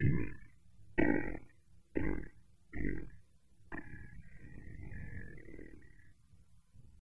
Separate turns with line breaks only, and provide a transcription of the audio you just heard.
Mm.